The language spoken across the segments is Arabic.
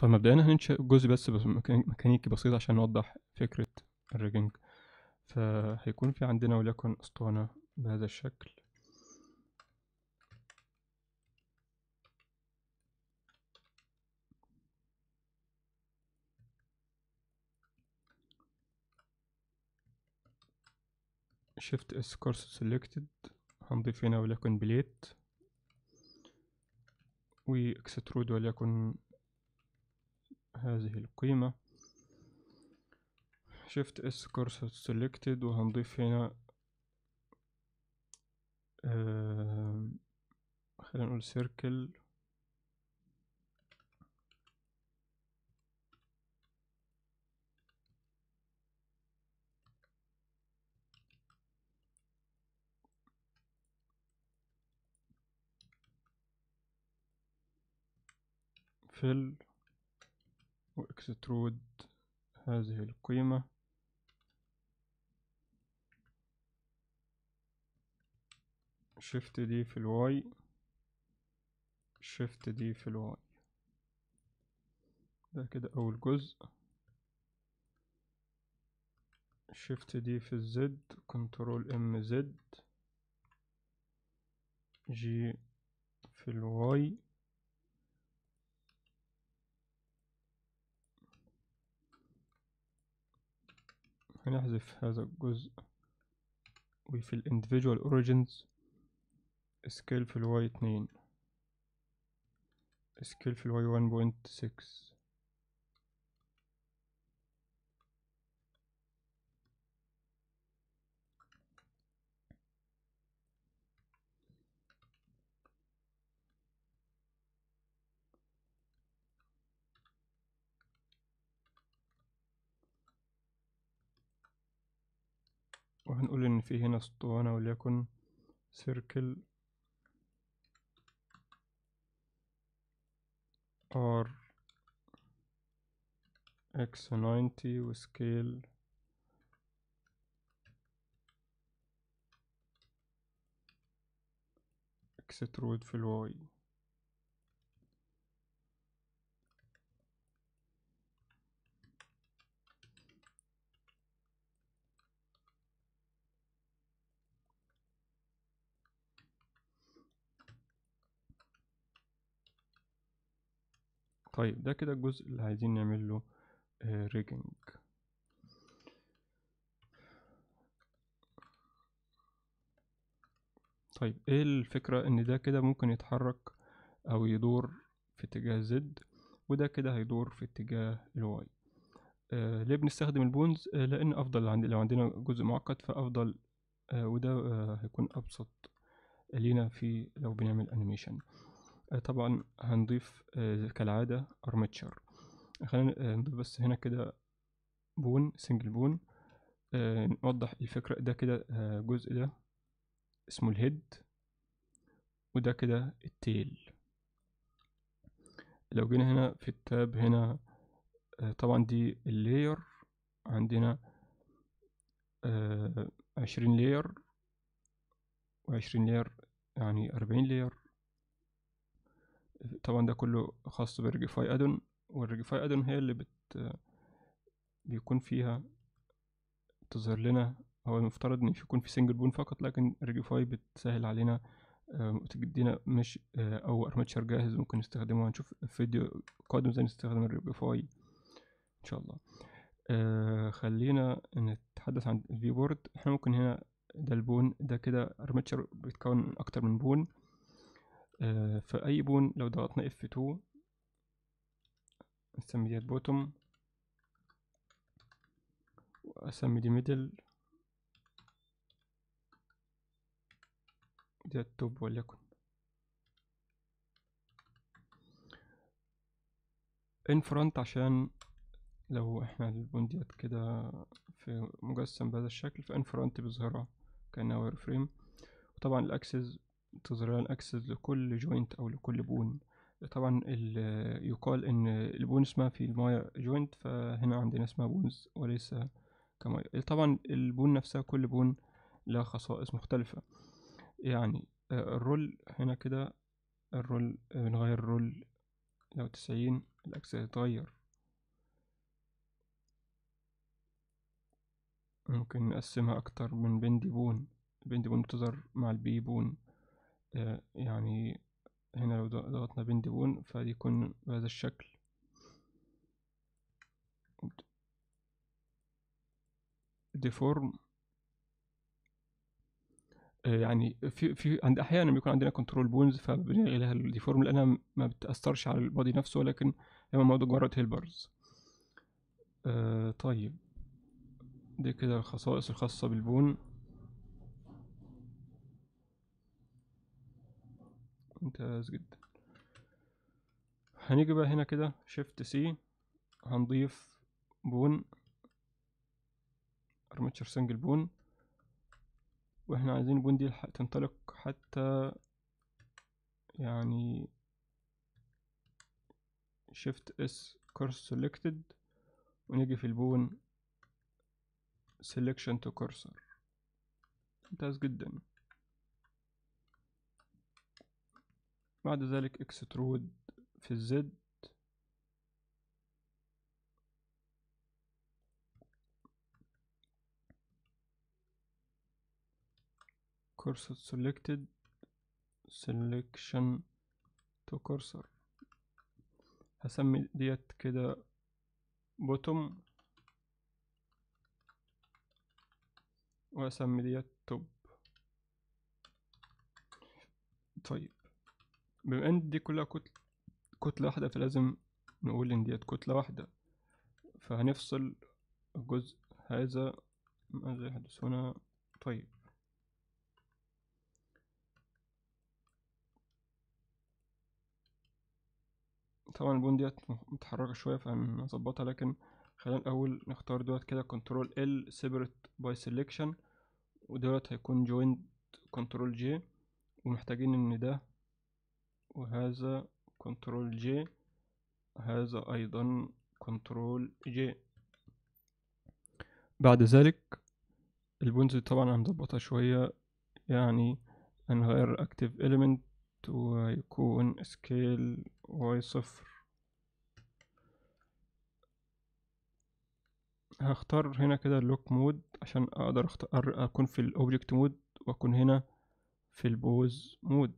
طيب مبدئيا هننشئ جزء بس بس ميكاني- ميكانيكي بسيط عشان نوضح فكرة ال rigging فهيكون في عندنا وليكن أسطوانة بهذا الشكل. Shift S cursor selected. هنضيف هنا وليكن plate. و extrude وليكن هذه القيمة. shift اس course selected وهنضيف هنا آه خلينا نقول circle. fill. و extrude هذه القيمة. shift D في ال Y shift D في ال Y ده كده أول جزء. shift D في ال Z control M Z G في ال Y هنحذف هذا الجزء وفي ال individual origins scale في ال Y اتنين. scale في ال Y 1.6 وهنقول إن في هنا أسطوانة وليكن circle R X 90 وسكيل extrude في الواي. طيب ده كده الجزء اللي عايزين نعمل له rigging طيب إيه الفكرة؟ إن ده كده ممكن يتحرك أو يدور في اتجاه Z وده كده هيدور في اتجاه ال Y. آه ليه بنستخدم ال bones؟ آه لأن أفضل عند لو عندنا جزء معقد فأفضل آه وده آه هيكون أبسط لينا في لو بنعمل animation طبعا هنضيف آه كالعادة armature خلينا آه نضيف بس هنا كده bone single bone. آه نوضح الفكرة. ده كده آه جزء ده اسمه ال head وده كده ال tail. لو جينا هنا في ال tab هنا آه طبعا دي ال layer. عندنا آه عشرين layer وعشرين layer يعني أربعين layer. طبعا ده كله خاص بال Rigify add-on وال Rigify add-on هي اللي بت بيكون فيها تظهر لنا هو المفترض إن يكون في single bone فقط لكن Rigify بتسهل علينا وتدينا mesh أو armature جاهز ممكن نستخدمه. هنشوف في فيديو قادم إزاي نستخدم ال Rigify إن شاء الله. آه خلينا نتحدث عن ال viewport إحنا ممكن هنا ده ال bone ده كده armature بيتكون من أكتر من bone. آه فأي bone لو ضغطنا F2 نسمي ديت bottom واسمي دي middle دي ال top وليكن. in front عشان لو إحنا ال bone ديت كده في مجسم بهذا الشكل ف in front بيظهرها كأنها wireframe وطبعا ال axis تظهر لنا ال axis لكل joint أو لكل bone. طبعا يقال إن ال bone اسمها في ال Maya joint فهنا عندنا اسمها bones وليس كمايا. طبعا ال bone نفسها كل bone لها خصائص مختلفة. يعني ال roll هنا كده ال roll بنغير ال roll لو تسعين ال X هيتغير ممكن نقسمها أكتر من bendy bone. bendy bone بتظهر مع ال B bone. يعني هنا لو ضغطنا bendy bone فيكون بهذا الشكل. Deform. يعني في في عند أحيانا بيكون عندنا control bones فبنلغي لها ال deform لأنها ما بتأثرش على ال body نفسه ولكن هي مجرد helpers آه طيب. دي كده الخصائص الخاصة بال bone. ممتاز جدا. هنيجي بقى هنا كده shift C هنضيف bone armature single bone وإحنا عايزين ال bone دي تنطلق حتى يعني shift S cursor selected ونيجي في ال bone selection to cursor. ممتاز جدا. بعد ذلك extrude في ال Z cursor selected selection to cursor هسمي ديت كده bottom واسمي ديت top طيب. بما إن دي كلها كتلة كتلة واحدة فلازم نقول إن ديت كتلة واحدة. فهنفصل الجزء هذا ماذا يحدث هنا. طيب. طبعا ال bone ديت متحركة شوية فهنظبطها لكن خلينا الأول نختار دوت كده control ال separate by selection ودوت هيكون joined control J ومحتاجين إن ده وهذا control J هذا أيضا control J بعد ذلك ال bones طبعا هنظبطها شوية يعني هنغير active element ويكون scale y صفر. هختار هنا كده ال lock mode عشان أقدر أختار أكون في ال object mode وأكون هنا في ال pose mode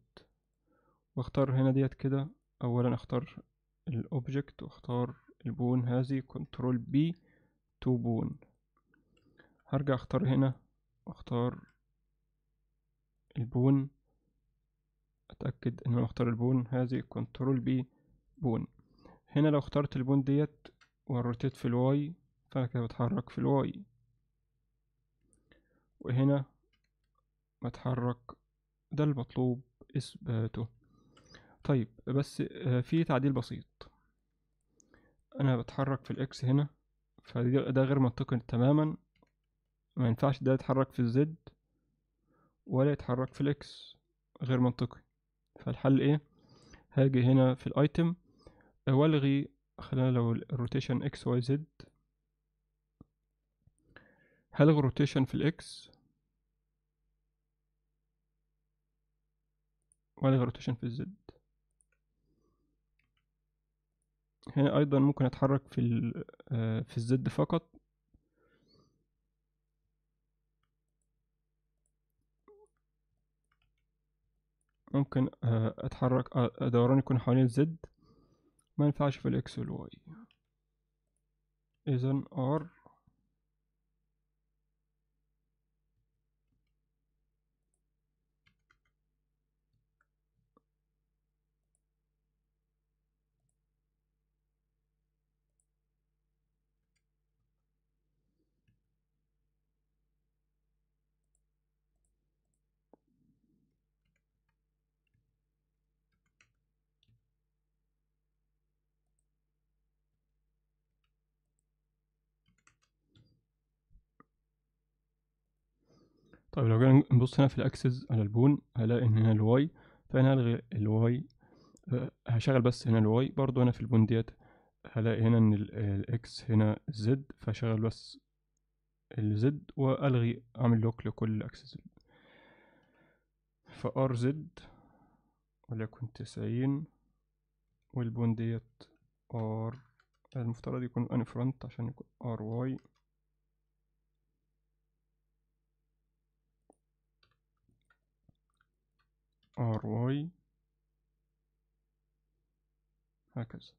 واختار هنا ديت كده. اولا أختار ال object واختار ال bone. هذه control P to bone. هرجع أختار هنا واختار ال bone. أتأكد إن أنا اختار ال bone. هذه control P bone. هنا لو اخترت ال bone ديت وال rotate في ال Y فأنا كده بتحرك في ال Y وهنا بتحرك ده المطلوب إثباته. طيب بس في تعديل بسيط. أنا بتحرك في ال X هنا فده غير منطقي تماما. ما ينفعش ده يتحرك في ال Z ولا يتحرك في ال X غير منطقي. فالحل إيه؟ هاجي هنا في ال item والغي خلينا لو ال rotation X Y Z هلغي rotation في ال X. وألغي rotation في ال Z. هنا أيضا ممكن أتحرك في ال في ال Z فقط. ممكن أتحرك دوران يكون حوالين ال Z. ما ينفعش في ال X وال Y. اذا R طيب لو جينا نبص هنا في ال axis على ال bone هلاقي إن هنا ال Y فأنا هلغي ال Y هشغل بس هنا ال Y برضو هنا في ال bone ديت هلاقي هنا إن ال X هنا ال Z فشغل بس ال Z وألغي أعمل lock لكل ال axis ف R Z وليكن تسعين وال bone ديت R المفترض يكون in front عشان يكون R Y ار واي هكذا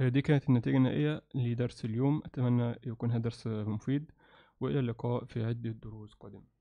دي كانت النتيجة النهائية لدرس اليوم. أتمنى يكون هذا درس مفيد وإلى اللقاء في عدة دروس قادمة.